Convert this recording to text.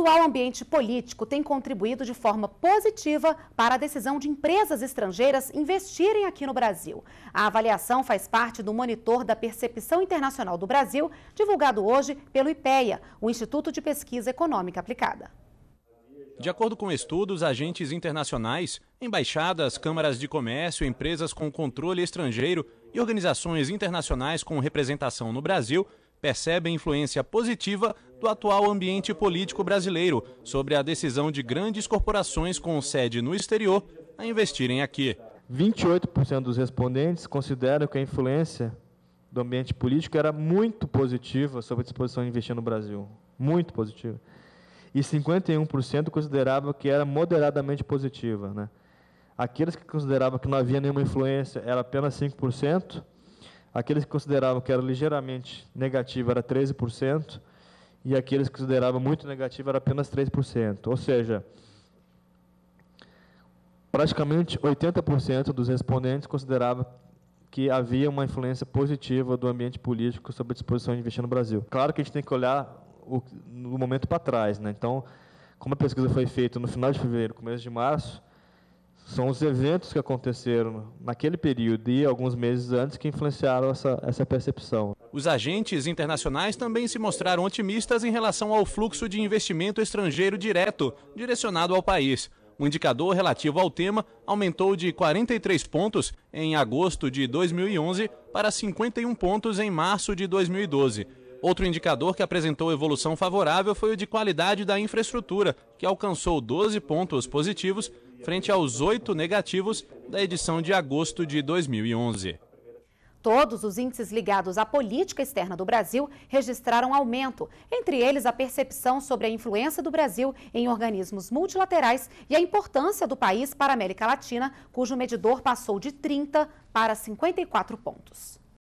atual ambiente político tem contribuído de forma positiva para a decisão de empresas estrangeiras investirem aqui no Brasil. A avaliação faz parte do monitor da percepção internacional do Brasil, divulgado hoje pelo IPEA, o Instituto de Pesquisa Econômica Aplicada. De acordo com estudos, agentes internacionais, embaixadas, câmaras de comércio, empresas com controle estrangeiro e organizações internacionais com representação no Brasil percebem influência positiva do atual ambiente político brasileiro sobre a decisão de grandes corporações com sede no exterior a investirem aqui. 28% dos respondentes consideram que a influência do ambiente político era muito positiva sobre a disposição de investir no Brasil. Muito positiva. E 51% consideravam que era moderadamente positiva. Né? Aqueles que consideravam que não havia nenhuma influência era apenas 5%, Aqueles que consideravam que era ligeiramente negativo era 13%, e aqueles que consideravam muito negativo era apenas 3%. Ou seja, praticamente 80% dos respondentes consideravam que havia uma influência positiva do ambiente político sobre a disposição de investir no Brasil. Claro que a gente tem que olhar o, no momento para trás. Né? Então, como a pesquisa foi feita no final de fevereiro, começo de março, são os eventos que aconteceram naquele período e alguns meses antes que influenciaram essa, essa percepção. Os agentes internacionais também se mostraram otimistas em relação ao fluxo de investimento estrangeiro direto direcionado ao país. O indicador relativo ao tema aumentou de 43 pontos em agosto de 2011 para 51 pontos em março de 2012. Outro indicador que apresentou evolução favorável foi o de qualidade da infraestrutura, que alcançou 12 pontos positivos frente aos oito negativos da edição de agosto de 2011. Todos os índices ligados à política externa do Brasil registraram aumento, entre eles a percepção sobre a influência do Brasil em organismos multilaterais e a importância do país para a América Latina, cujo medidor passou de 30 para 54 pontos.